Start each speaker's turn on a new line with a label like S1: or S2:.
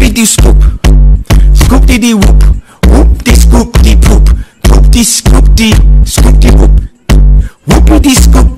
S1: Scoopy dee scoop. Scoop dee dee whoop. Whoop dee scoop dee poop. Poop dee scoop dee. Scoop dee whoop. whoop dee scoop